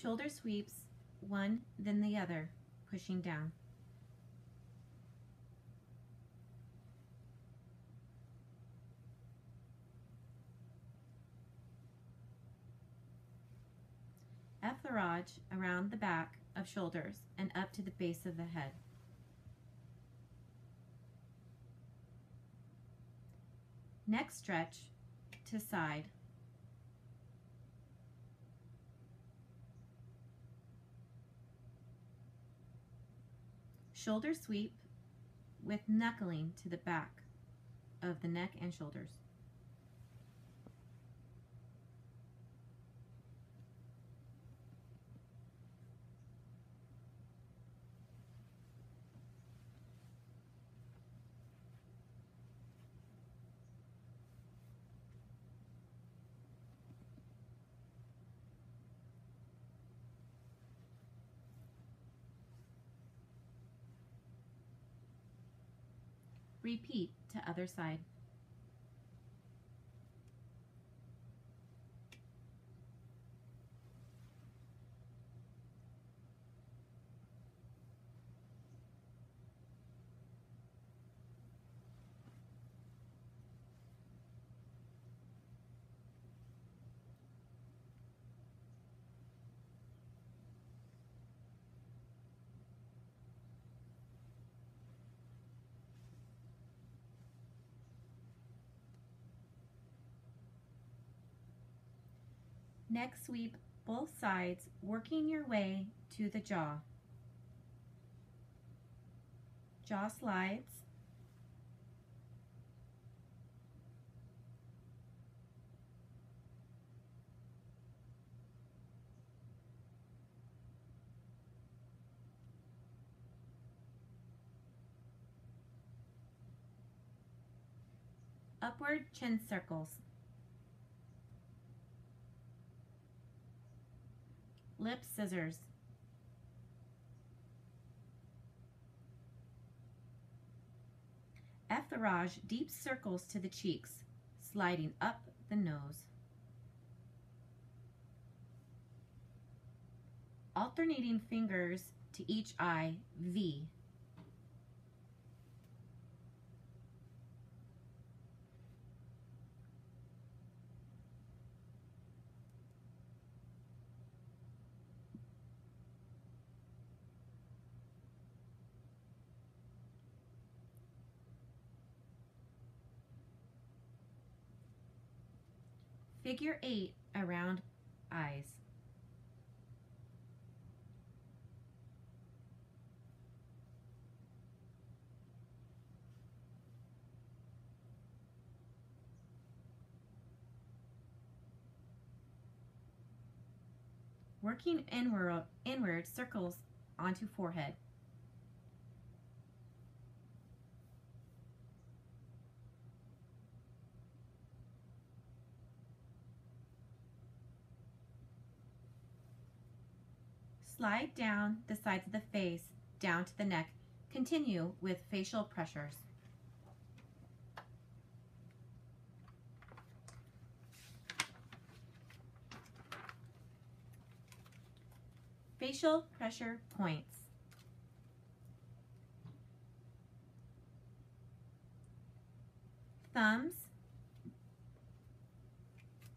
Shoulder sweeps, one, then the other, pushing down. Effleurage around the back of shoulders and up to the base of the head. Neck stretch to side. Shoulder sweep with knuckling to the back of the neck and shoulders. Repeat to other side. Neck sweep both sides, working your way to the jaw. Jaw slides. Upward chin circles. Lip scissors. Effleurage deep circles to the cheeks, sliding up the nose. Alternating fingers to each eye, V. Figure eight around eyes. Working inward, inward circles onto forehead. Slide down the sides of the face, down to the neck. Continue with facial pressures. Facial pressure points. Thumbs,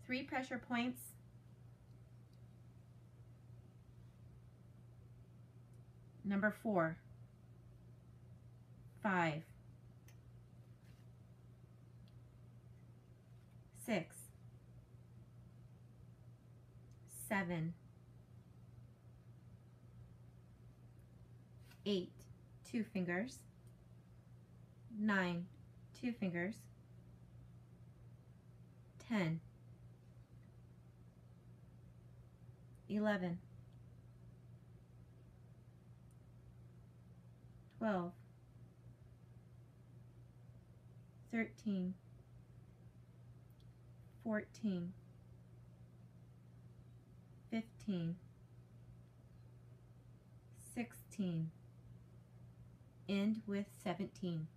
three pressure points Number four, five, six, seven, eight, two fingers, nine, two fingers, ten, eleven, 12, 13, 14, 15, 16, end with 17.